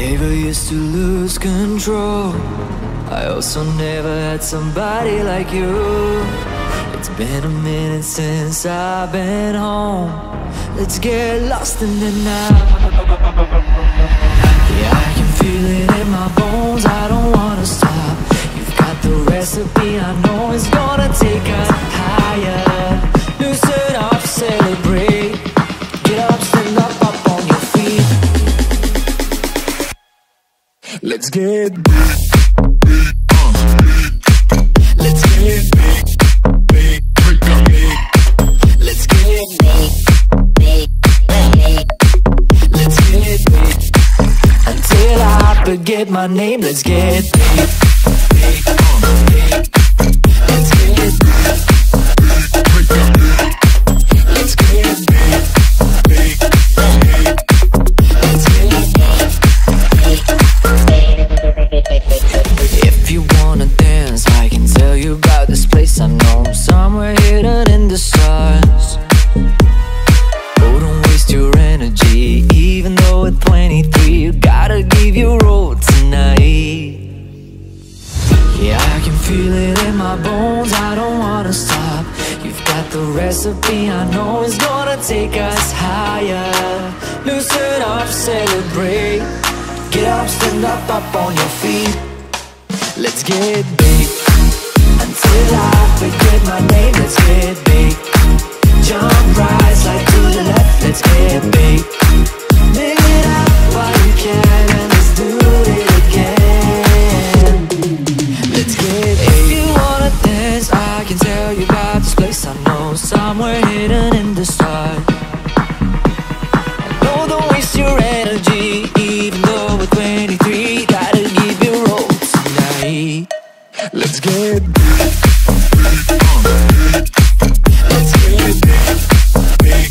Never used to lose control. I also never had somebody like you. It's been a minute since I've been home. Let's get lost in the night. Yeah, I can feel it in my bones. I don't wanna stop. Let's get Let's get big, big, big, big. Let's get big, big, big. Let's get big until I forget my name. Let's get big, big, Yeah, I can feel it in my bones. I don't wanna stop. You've got the recipe. I know it's gonna take us higher. Loosen up, celebrate. Get up, stand up, up on your feet. Let's get big until I forget my place I know, somewhere hidden in the stars. No, don't waste your energy, even though we're 23. Gotta give your all tonight. Let's get get big, big.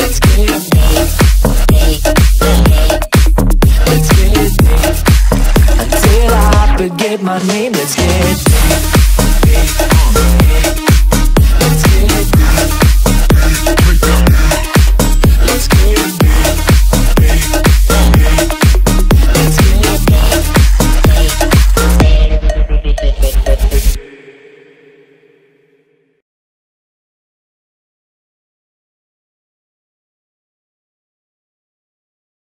Let's get big, big, big.